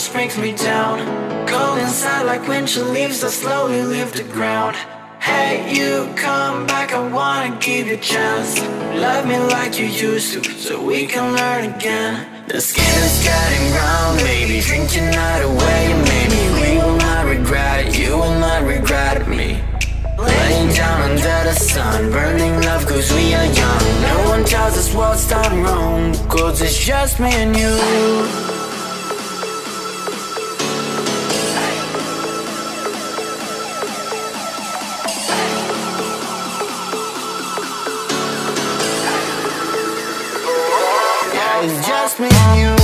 just brings me down. Cold inside like winter leaves that slowly leave the ground. Hey, you come back, I wanna give you a chance. Love me like you used to, so we can learn again. The skin is getting brown, baby. Drink your night away, maybe we will not regret. You will not regret me. Laying down under the sun, burning love cause we are young. No one cause it's just me and you. It's just me and you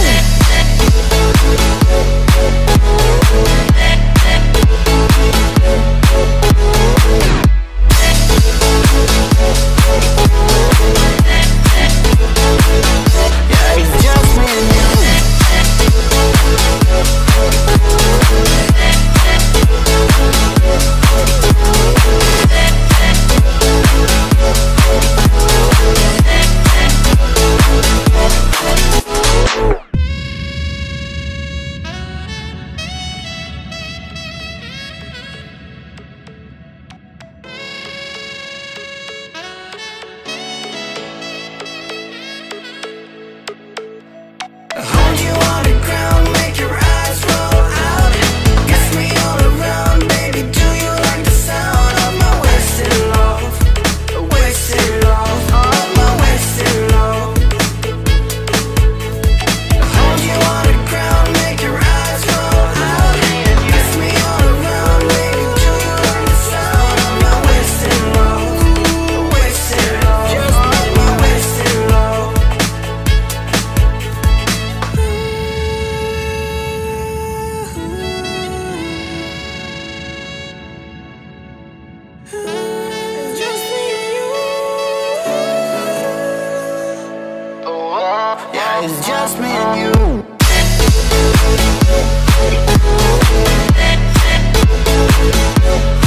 it's just me and you We'll be right back.